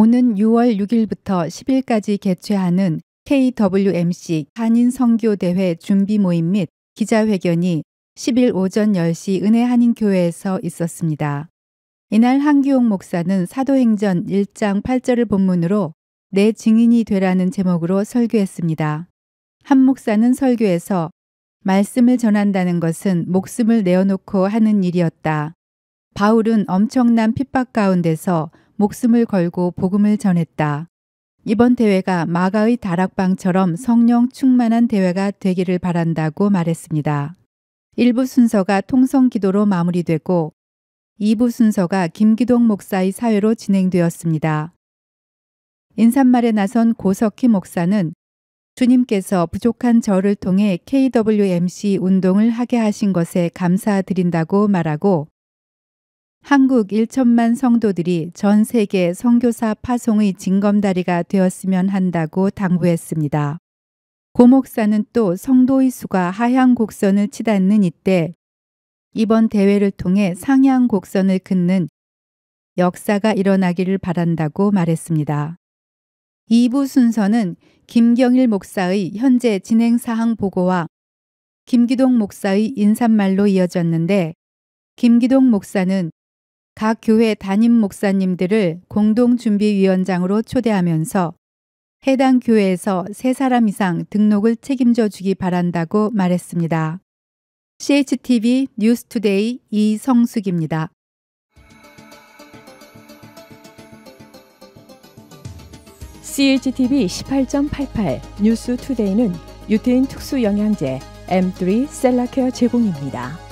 오는 6월 6일부터 10일까지 개최하는 KWMC 한인 선교대회 준비 모임 및 기자회견이 10일 오전 10시 은혜 한인교회에서 있었습니다. 이날 한기용 목사는 사도행전 1장 8절을 본문으로 내 증인이 되라는 제목으로 설교했습니다. 한 목사는 설교에서 말씀을 전한다는 것은 목숨을 내어놓고 하는 일이었다. 바울은 엄청난 핍박 가운데서 목숨을 걸고 복음을 전했다. 이번 대회가 마가의 다락방처럼 성령 충만한 대회가 되기를 바란다고 말했습니다. 1부 순서가 통성 기도로 마무리되고 2부 순서가 김기동 목사의 사회로 진행되었습니다. 인사말에 나선 고석희 목사는 주님께서 부족한 저를 통해 KWMC 운동을 하게 하신 것에 감사드린다고 말하고 한국 1천만 성도들이 전 세계 선교사 파송의 징검다리가 되었으면 한다고 당부했습니다. 고 목사는 또 성도의 수가 하향 곡선을 치닫는 이때 이번 대회를 통해 상향 곡선을 긋는 역사가 일어나기를 바란다고 말했습니다. 2부 순서는 김경일 목사의 현재 진행 사항 보고와 김기동 목사의 인사말로 이어졌는데 김기동 목사는 각 교회 담임 목사님들을 공동준비위원장으로 초대하면서 해당 교회에서 세 사람 이상 등록을 책임져 주기 바란다고 말했습니다. CHTV 뉴스투데이 이성숙입니다. CHTV 18.88 뉴스투데이는 유태인 특수 영양제 M3 셀라케어 제공입니다.